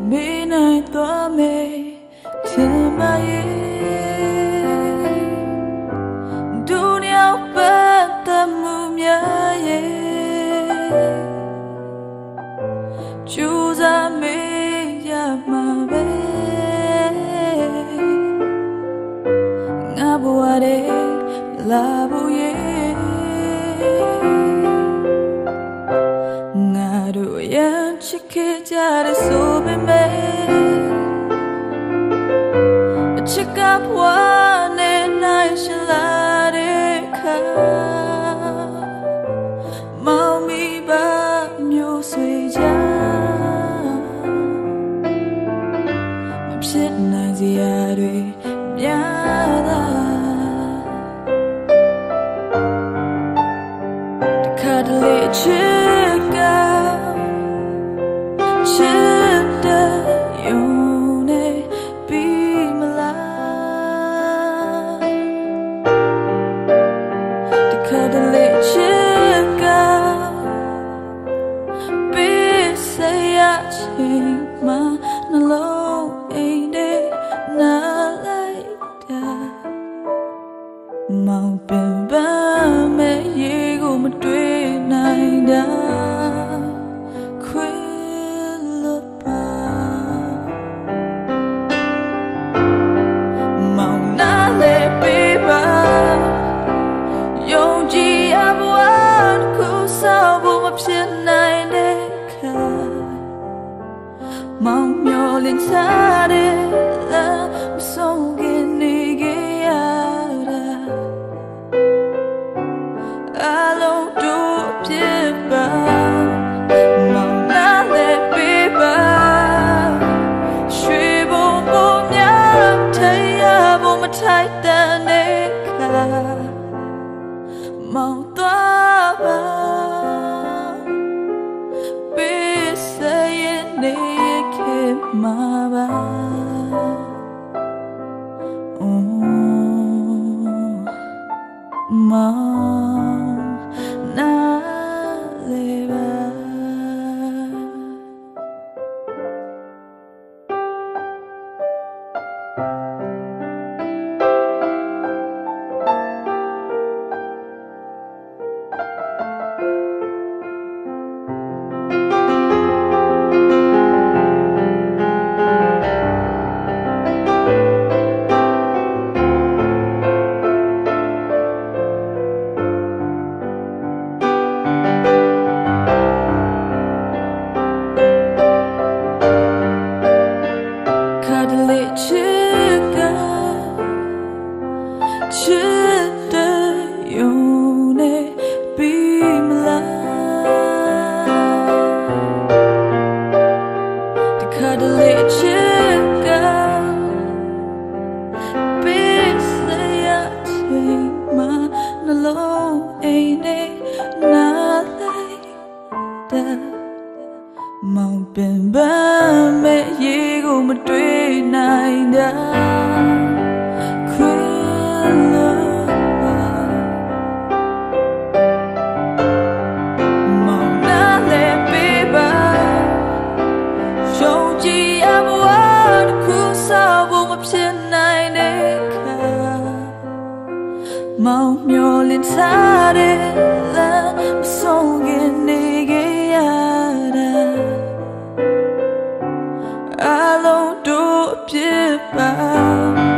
ကြရင်မေးနိုင်သွားမယ်ထင်ပါရဲ့ဒုညောပတ်တမှုများရဲ့ကျူစားမေးရမှာပဲငါဘဝရဲ့လာဖို့ရဲ့ ကြတဲ့ဆိုပေမဲ့အချစ်ကဘဝနဲ့နိုင်ရှင်လာတဲ့ခါမောင်မီပါမျိုးဆွေကြမဖြစ်နိုင်စရာတွေများသာတခါတလေချစ် ရ မောင်မျောလင်းချတဲ့လမ်းမဆုံးခင်နေခဲ့ရတာအလုံးတို့ဖြစ်ပါမောင်နာလည်းပေးပါရွှေဘုံပုံများထိုင်ရဘုံမထိုက်တန်တဲ့ခါမောင်သွားပါပေး ပါ Oh မဲ့ရေကိုမတွေ့နိုင်တာခွေလို့ပါမောင်နာလည်းပေးပါ တို့ဖြစ်ပါ